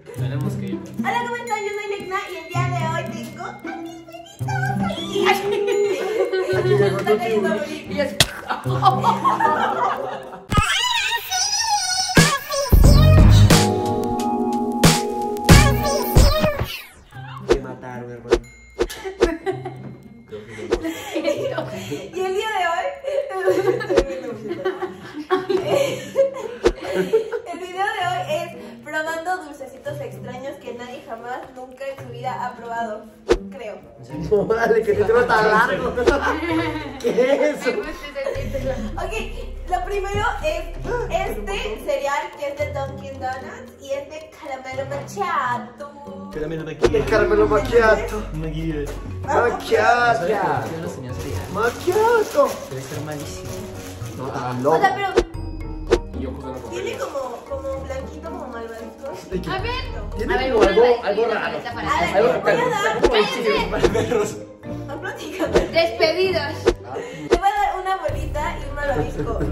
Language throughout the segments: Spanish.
Tenemos que ir. Hola, ¿cómo están? Yo soy Legna y el día de hoy tengo a mis bebecitos aquí. Llegó tu. Y es- en su vida ha probado. Creo. No, dale, que te tema tan largo. ¿Qué es eso? Ok, lo primero es este cereal que es de Dunkin' Donuts y es de caramelo macchiato. Caramelo caramelo. Maquillas. Macchiato. Yo los tenía cereal. Macchiato. Debe ser malísimo. No, tan O loco. sea, pero tiene como malvadito. A ver. Tiene A ver, como algo, algo raro. A ver. Para perros. Despedidos. Te voy a dar una bolita y un malvavisco.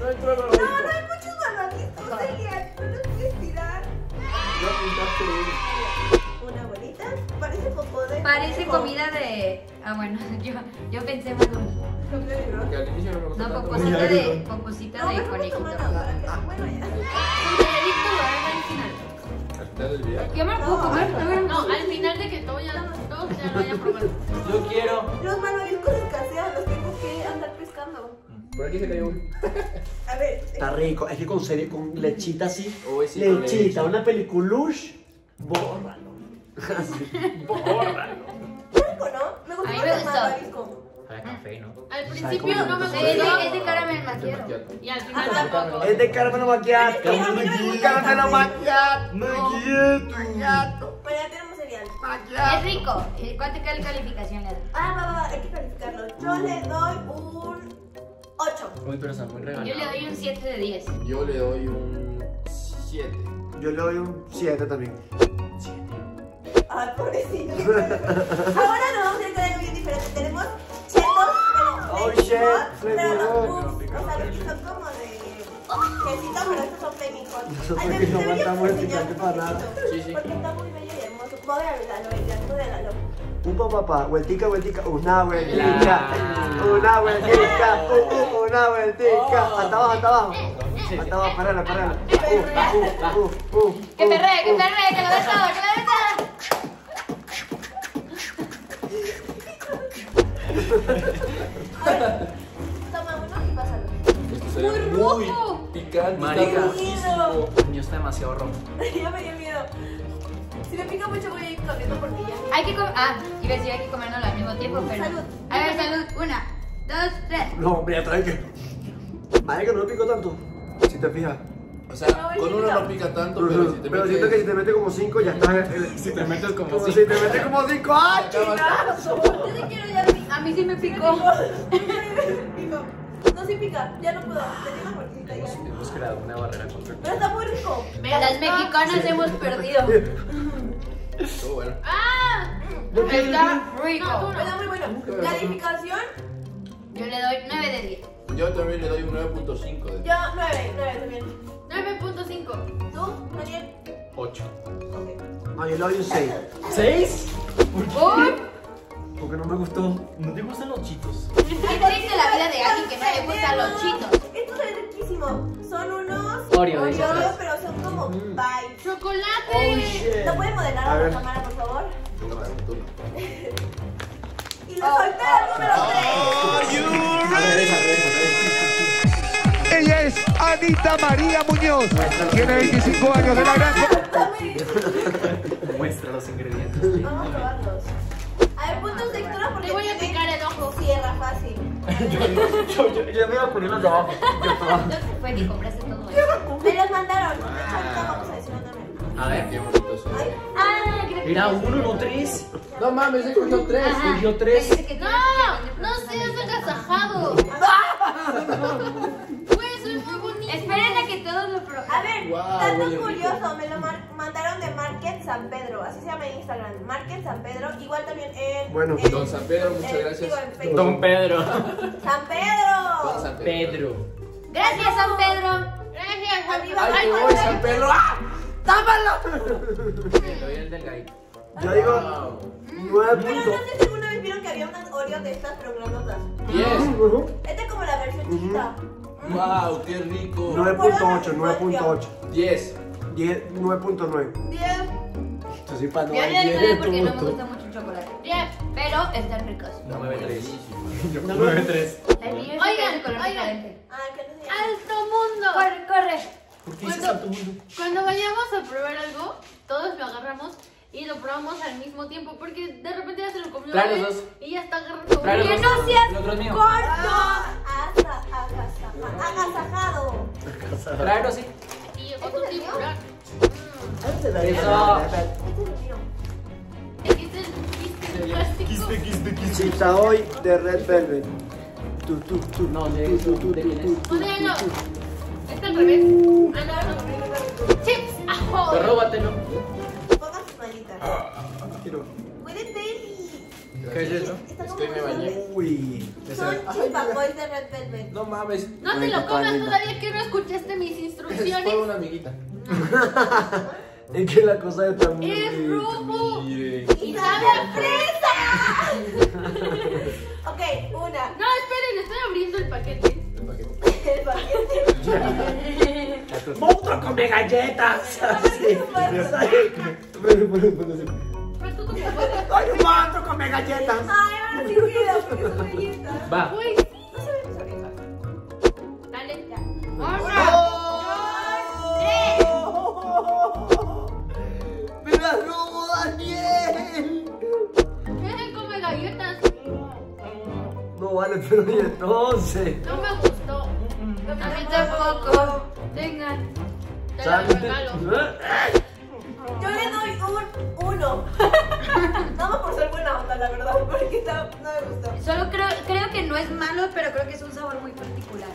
No entró la No, no hay muchos malvaviscos, Celia. No los puedes tirar. No pintaste uno. Una bolita. Parece popó de. Parece comida de. Ah, bueno, yo, yo pensé al inicio no me gustó No, tanto. poposita de. Poposita No, de conejito. Bueno, ya. Al final del video. Yo me lo puedo comer. No, al final de que todos ya, todos ya lo hayan probado. Yo quiero. Los malvaviscos escasean, los tengo que andar pescando. Por aquí se cayó uno. A ver. Está rico. Es que con serie, con lechita así. Uy, sí, Lechita, una peliculush. Bórralo. Así. Bórralo. Rico, ¿no? Me gusta A mí más me gustó. Café, ¿no? Al principio no me Es de, gustó es de caramel macchiato. Macchiato. y al final tampoco. Es de caramelo macchiato. Caramelo macchiato. Bueno, ya tenemos cereal. Es rico. ¿Cuánto qué calificación le das? Ah, va, va, va, hay que calificarlo. Yo le doy un 8. Uy, pero está muy regalado. Yo le doy un 7 de 10. Yo le doy un 7. Yo le doy un 7 también. Ay, pobrecito. Ahora nos vamos a ir con algo bien diferente. Tenemos pero Oh, shit, pero los puffs, o sea, los que son como de quesito, pero estos son. Nosotros Ay, me que no gustaría aguantamos el enseñar picante un para nada. poquito, Sí, sí. Porque está muy bello y hermoso. Modélalo, ella, modélalo. Un papá, vueltica, vueltica, una vueltica, una vueltica, uh, una vueltica. Hasta abajo, hasta abajo. Hasta abajo, parala, parala. Uh, uh, Que uh, perre, que uh. perre, que lo des todo, que lo des Toma uno y pásalo. Esto Muy muy rojo. picante. Marica. El mío está demasiado rojo. ya me dio miedo. Si me pica mucho voy a ir corriendo porque ya. Hay que comer. Ah, iba a decir hay que comernos al mismo tiempo, pero. Salud. A ver, salud. Una, dos, tres. No, hombre, que. Madre que no me pico tanto. Si te fijas. O sea, con uno no pica tanto, pero si te Pero siento que si metes... te metes como 5 ya estás. Si te metes como Como cinco. si te metes como 5. ¡Ay, chinazo! Yo sí quiero ya A mí sí me picó. Pico. No, sí pica. Ya no puedo. Dio una mordidita ya. Hemos creado una barrera contra el Pero está muy rico. Las mexicanas hemos perdido. Estuvo bueno. ¡Ah! Está rico. Está muy bueno. Calificación, Yo le doy 9 de 10. Yo también le doy un 9.5 de yo 9, 9 también. 9.5. ¿Tú, Daniel? 8. Ok. No, yo le doy un 6. ¿Seis? ¿Por? Porque no me gustó. ¿No te gustan los chitos? ¿Qué triste la vida de alguien que no le gustan los chitos? Esto es riquísimo. Son unos Oreo, Oreos, pero son como bites. ¡Chocolate! ¿Lo pueden modelar A a la cámara, por favor? Tú no, tú no. Y la soltera número 3. Ella es Anita María Muñoz. Tiene 25 años de la gran... Muestra los ingredientes. Vamos a probarlos. A ver, puntos de lectura porque Te voy a picar el ojo. Cierra fácil. Yo, yo, yo me iba a poner los de abajo. ¿Dónde fue que compraste todo eso? Me los mandaron. Vamos a decir. A ver. Qué bonito son. Ah. Era uno, no tres. No mames, he cogido tres. Ajá. Cogió tres. ¡No! ¡No seas agasajado! Güey, soy muy bonito. Esperen a ver, Guau, dato curioso, me lo mar- mandaron de Market San Pedro, así se llama en Instagram, Market San Pedro, igual también en... Bueno. en- Don San Pedro, muchas en- gracias. digo. Don Pedro. San Pedro. Don San Pedro. Gracias, San Pedro. Gracias. arriba. ¡Ay, Ay, qué ay, voy, ay. San Pedro! ¡Ah! Le doy el del. Yo digo Wow. Pero 9. no sé si alguna vez vieron que había unas Oreos de estas, pero grandotas. 10. Esta es como la versión chiquita. ¡Wow! ¡Qué rico! 9.8, 9.8. 10. 10, 9.9. 10. Esto sí para no Yo le doy porque no me gusta mucho el chocolate. 10. Pero están ricos. 9-3. 9.3. El mío es Oigan, oigan. ¡Alto mundo! Corre, corre. ¿Por qué dices a tu mundo? Cuando vayamos a probar algo, todos lo agarramos y lo probamos al mismo tiempo porque de repente ya se lo comió Trae los dos. y ya está agarrando. Trae los Oye, dos. no seas. Corto. Asa- agasaja- Agasajado. Claro, sí. Y tiburón. Eso. Quiste, quiste, quiste. Chita hoy de Red Velvet. Tú, tú, tú. No, de tú, tú. No, no. Está al revés. No. Chips. Róbatelo. ¿Qué es eso? Es que me bañé. Uy. Son de Red Velvet. No mames. No te lo comas todavía que no escuchaste mis Es instrucciones. por una amiguita. Es que la cosa está muy. Es rojo. ¡Y sabe a fresa! ok, una. No, esperen, estoy abriendo el paquete. El paquete. El paquete. ¡Monstruo come galletas! Así. ¡Ay, un monstruo come galletas! Ay, ahora sí queda porque son galletas. Va. Uy, No se ven mis orejas. dale. ya. ¡Me la robo, Daniel! ¿Quién come galletas? No vale, pero y entonces. No me gustó. A mí tampoco. Tengan. Te regalo. Yo le uno. Vamos por ser buena onda, la verdad, porque está- no me gustó. Solo creo, creo que no es malo, pero creo que es un sabor muy particular.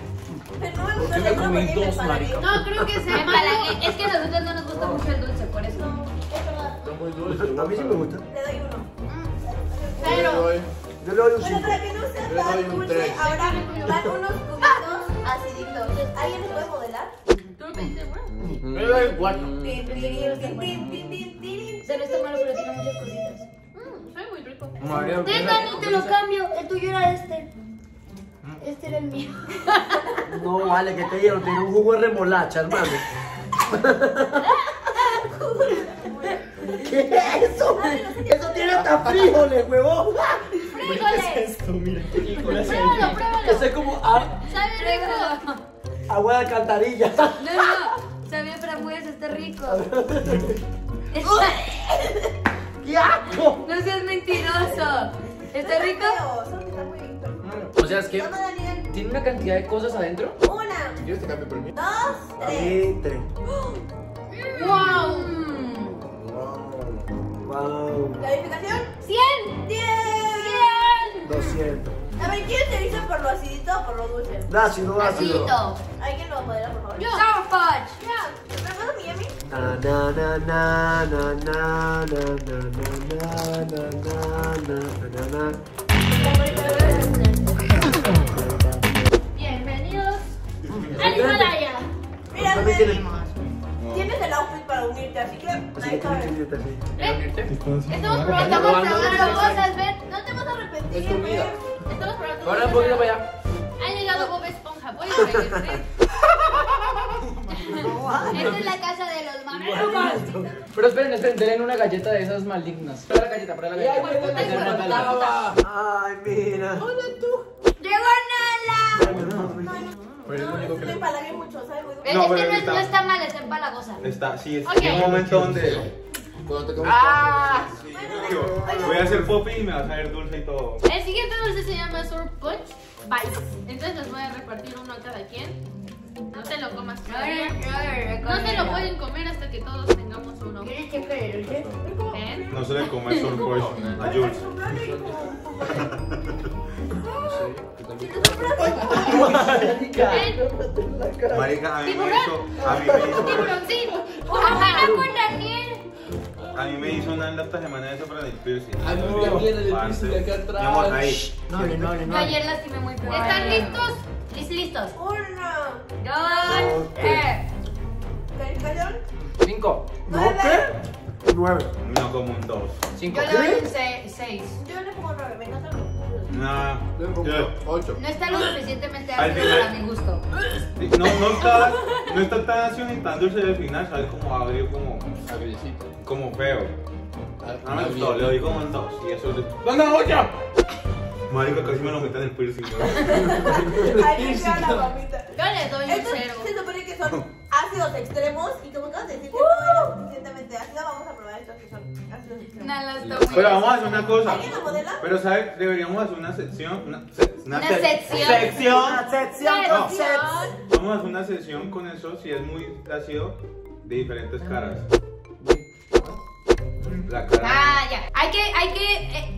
Pero no me gustó el me comí porque me empalagué. No, creo que Me sea empalagué. Es que a nosotros no nos gusta mucho el dulce, por eso. No, es verdad. Está muy dulce. A mí sí me gusta. Le doy uno. Yo le Pero, doy- Yo le doy un Bueno, 5. para que no sea tan dulce, tres. ahora van unos cubitos aciditos. ¿Alguien los puede modelar? ¿tú lo pediste? Yo le doy un 4. Tin, tin, tin, tin, tin, tin, tin. O sea, no está malo, pero tiene muchas cositas. Mmm, sabe muy rico. María, Tengan y te lo cambio. El tuyo era este. Este era el mío. No vale, que te dieron. Tiene un jugo de remolacha, hermano. ¿Qué es eso? Eso tiene hasta frijoles, huevón. ¡Frijoles! esto? Mira, qué rico. Pruébalo, pruébalo. Eso es como a- Sabe rico. agua de alcantarilla. No, no. Sabía frambuesa, está rico. ¡Qué asco! No seas mentiroso. ¿Está rico? Feo, solo que está muy perfecto. O sea, es que Toma, Daniel. tiene una cantidad de cosas adentro. Una, ¿Quieres te cambio por mí? dos, tres. Tres. ¡Wow! Wow. ¿Calificación? ¡Cien! ¡Diez! 200. A ver, ¿quién te dice por lo acidito o por lo dulce? Ácido, ácido. Asito. ¿Alguien lo modela, por favor? Yo. Sour Fudge. Na na na na na na na na na na na na na na Bienvenidos al Himalaya. Mira, tienes el outfit para unirte, así que. Estamos probando, cosas, ven. No te vas a arrepentir. Estamos probando Ahora un poquito para allá. Ha llegado Bob Esponja. Voy a. Esta es la casa de los mamelucos. Pero esperen, esperen, denle una galleta de esas malignas. Para la galleta, para la galleta. Ay, Denle una galleta. faltaba. Ay, mira. ¡Llegó Nala! Pero es lo único que le mucho. Es No, que pero no, es- está- no está mal, está empalagosa. Está, sí, es Ok. llega un momento donde Cuando te comes Ah. digo, voy a hacer popi y me va a salir dulce y todo. El siguiente dulce se llama Sour Punch Bites. Entonces les voy a repartir uno a cada quien. No te lo comas todavía. No se lo pueden comer hasta que todos tengamos uno. ¿Quieres que quede dulce? ¿Ven? No se le come Sour Punch a Jules. ¿Ven? Marica, a mí me hizo, a mí me hizo, Tiburoncito. ¡Ojalá con Daniel! a mí me hizo Nanda esta semana eso para el piercing. A mí también el piercing de acá atrás. Mi amor, ahí. No no no ayer lastimé muy feo. ¿Están listos? Lis- listos. Una. Dos, tres. 5. ¿No Nueve. qué? Nueve. No, como un 2. 5. Yo le doy un 6. Yo le pongo nueve, me encanta lo Nah, Le pongo yo- ocho. No está lo suficientemente Al ácido final- para mi gusto. no, no está, no está tan así ni tan dulce al final, sabe como agrio, como, Agriecito. como feo. Ah, No me ah, gustó, bien. le doy como un 2 y eso es... ¡Dame ocho! Marica, casi me lo meten en el piercing, ¿no? Queda la mamita. Yo le doy un Estos 0. se supone que son ácidos extremos y como acabas de decir que no era suficientemente ácida, vamos a probar estos que son ácidos extremos. Pero vamos a hacer una cosa. ¿Alguien lo modela? Pero, ¿sabes? Deberíamos hacer una sección. Una, se- Una se- sección. sección. Una sección No. con sets. Vamos a hacer una sesión con eso, si es muy ácido, de diferentes caras. La cara. Ah, ya. Hay que, hay que, eh,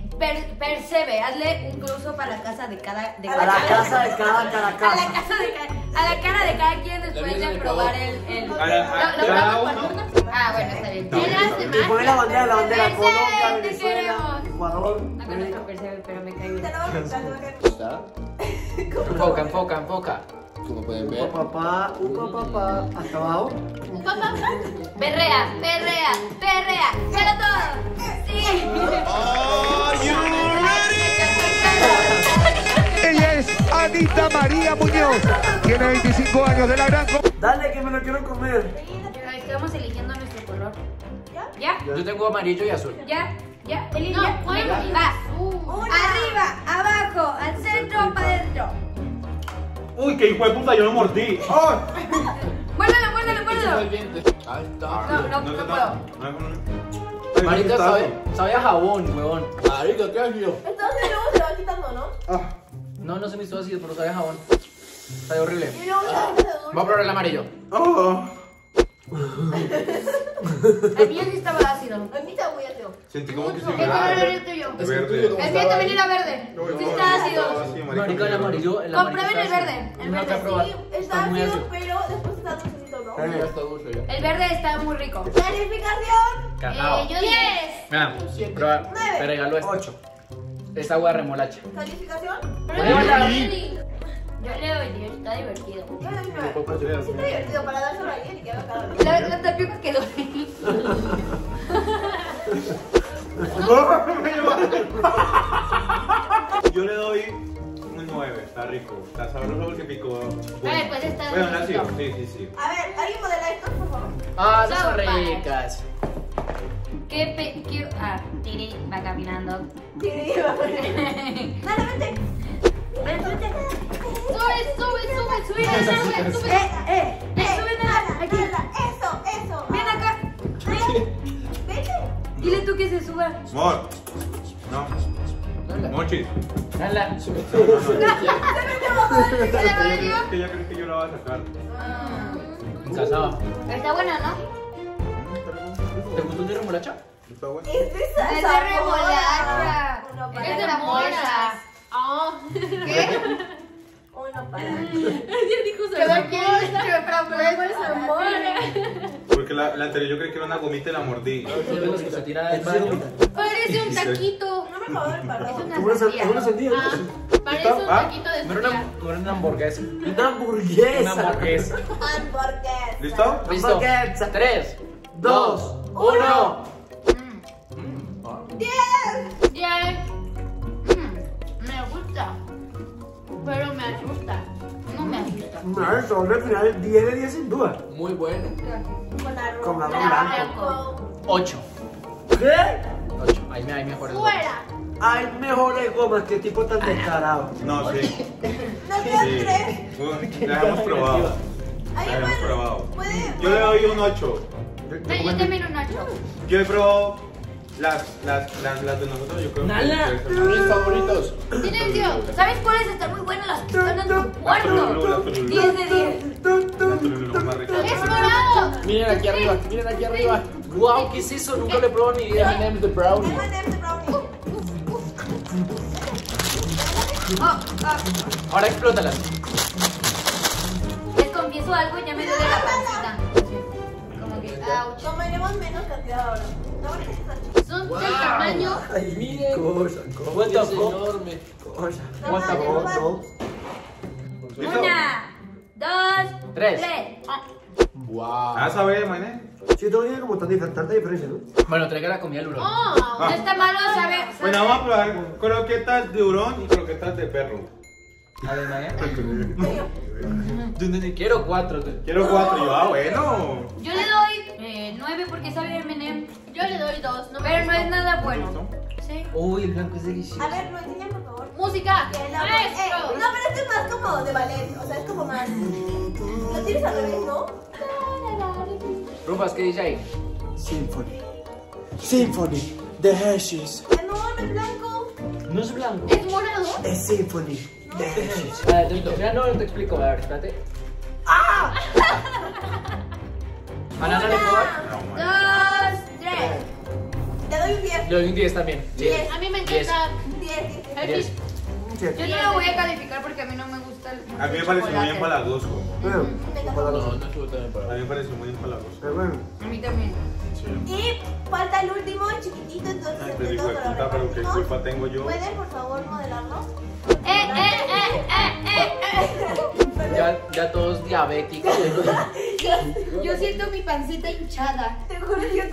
hazle un close a la casa de cada, de A la casa de cada A la casa de cada, a la cara de cada quien después de probar el, el, A la- a ¿Lo- lo cada uno. Ah, bueno, está bien. Bien. Y pone la bandera, la bandera. Colombia, te Venezuela, queremos. Ecuador. No conozco Percebe, pero me. Está, Enfoca, enfoca, enfoca. Como pueden Upa ver. papá, upa papá. Hasta abajo. Papá, perrea, perrea, perrea, ¡Pero todo! ¡Sí! Ella es Anita María Muñoz. Tiene 25 años de la gran... Dale que me lo quiero comer. Estamos eligiendo nuestro color. ¿Ya? ¿Ya? Yo tengo amarillo y azul. ¿Ya? ¿Ya? Eli, No. Arriba, abajo, al centro, para adentro. Uy, qué hijo de puta, yo lo mordí. ¡Oh! Muérdalo, muérdalo, muérdalo. Ahí está. No, no, no puedo. no Marica, sabe, sabe a jabón, huevón. Marica, ¿qué has sido? Entonces luego se lo va quitando, ¿no? Ah, No, no se me hizo así, pero sabe a jabón. Sabe horrible. Y luego. Voy a probar el amarillo. ah. El mío sí estaba ácido. A mí está muy ácido. Sentí como que se ¿Qué me color era el tuyo? Es que el tuyo Verde. como El mío estaba también ahí. era verde. No, Sí no, está ácido. marica, el amarillo, el Comprueben el está ácido. verde. El verde. Sí, Está ácido, pero después está dulcecito, ¿no? Eh. Ya ya. El verde está muy rico. Calificación. Eh, yo 10. Mira, prueba. Nueve. Te regalo esto. Ocho. Esta agua de remolacha. Calificación. Yo le doy 10, está divertido. Sí está divertido para dárselo a alguien y que haga cada vez. La, la tapioca quedó. Yo le doy un 9, está rico. Está sabroso porque picó. A ver, pues está Bueno, nació. Sí, sí, sí. A ver, ¿alguien modela estos, por favor? Ah, esas son ricas. ¿Qué pe... qué- Ah, Tiri va caminando. Sí, Dale, vente. Vente, vente. Sube, sube, sube, sube, sube, sube. Eh, eh, Eh, sube, aquí. Nala, Eso, eso. Tú que se suba. Mor. No. Mochis. Dala. No, no, no. ¿Qué le va a Es que ella cree que yo la voy a sacar. Casaba. Está buena, ¿no? ¿Te gustó el de remolacha? ¿Está bueno? Es de Es de remolacha. Es para de la mora. Ah. ¿Qué? Uno para. Quedó aquí el mora. Porque la, la anterior yo creí que era una gomita y la mordí. Baño. Parece un taquito. No me acabo de parar. Es una sandía. Ah, parece un ¿Ah? taquito de sandía. no era una hamburguesa. Una Una hamburguesa. hamburguesa. Hamburguesa. ¿Listo? Listo. Hamburguesa. 3, Dos, 2, 1. ¡Diez! Ya. Mm, Me gusta. Pero me asusta. Asusta. No, el sobre final 10 de 10 sin duda. Muy bueno. Con arroz. Con arroz blanco. 8. ¿Qué? 8. Ahí me hay mejores. Fuera. Hay mejores gomas que tipo tan descarado. No, sí. No te das Sí. tres. Bueno, La hemos probado. Ahí La hemos probado. Puede. Yo le doy un 8. No, yo también un 8. Yo he probado las, las, las, las de nosotros, yo creo Nala. que... Mis favoritos. Silencio. ¿Sabes cuáles están muy buenas? Las que están en tu cuarto. Tululú, las Tululú. 10 de 10. Las Tululú más ricas. ¡Es morado! Miren aquí arriba, miren aquí arriba. Wow, ¿qué es eso? Nunca lo he probado ni idea. M&M's de brownie. M&M's de brownie. Ahora explótalas. Les confieso algo, ya me duele la pancita. Ouch. Comeremos menos cantidad ahora. No, Son del tamaño. Ay, Miren. cosa, cosa, Es enorme. cosa. ¿Listo? Una, dos, Tres. tres. Ah. Wow. Ah, ¿sabes, mané? Sí, todo tiene como tanta, tanta diferencia, ¿no? Bueno, traiga la comida al hurón. Oh, No está malo, sabe. Bueno, vamos a probar croquetas de hurón y croquetas de perro. A ver, Maya. Quiero cuatro. Quiero cuatro. Yo, ah, bueno. Yo le doy eh, 9 porque sabe M&M. yo le doy dos. No me Pero no es nada bueno. Sí. Uy, el blanco es delicioso. A ver, lo enseñan por favor. Música. Eh, no, pero este es más como de ballet, o sea, es como más. Lo tienes al revés, ¿no? Rufas, ¿qué dice ahí? Symphony. Symphony. The Hershey's. Ah, No, no es blanco. No es blanco. Es morado. Es Symphony. The Hershey's. A ver, mira, no, te explico. A ver, espérate. ¡Ah! Banana 10. Le doy un 10 también. Sí. Diez. A mí me Diez. encanta. 10, 10. Hershey's. Siete. Yo no lo voy a calificar porque a mí no me gusta el. A mí me pareció muy empalagoso. No, no estuvo tan A para. mí me pareció muy empalagoso. A mí también. Y falta el último, chiquitito, entonces Ay, pero hijo de puta, pero qué culpa tengo yo. ¿Pueden, por favor, modelarlo? Eh, eh, eh, eh, eh, eh. Ya, ya todos diabéticos. Yo siento mi pancita hinchada. Te juro que yo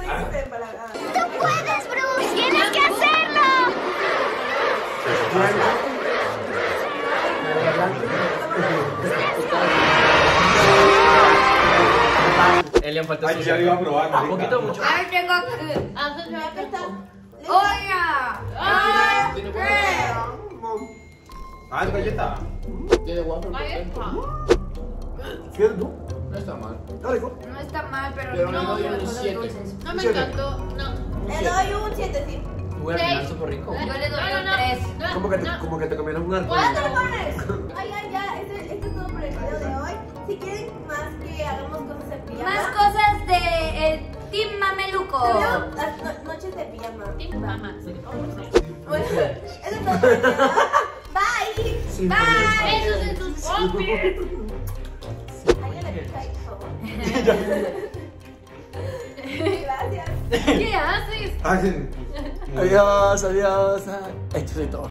falta Ay, su ya lo iba a probar, Un marica. poquito mucho. A ver, tengo que. Ah, va a Acá está. prestar. ¡Oiga! Ah. Ah, es galleta. Tiene waffle. Ahí está. ¿Quieres tú? No está mal. Está rico. No está mal, pero, Pero no. No me encantó. No. Le doy un 7, sí. Voy a arreglar súper rico. Yo le doy No, un no, 3. no. Como que te, No. como que te comieron un arco. ¿Cuánto le pones? Ay, ay, ya. Este, este es todo por el video de hoy. Si quieren más que hagamos cosas en pijama. Más cosas de eh, Team Te Mameluco. las no- noches de pijama. Team Mama. Bueno, eso es todo. Bye. Sí, Bye. Besos en popis. Favor. Gracias. ¿Qué haces? Adiós, adiós. Esto es todo.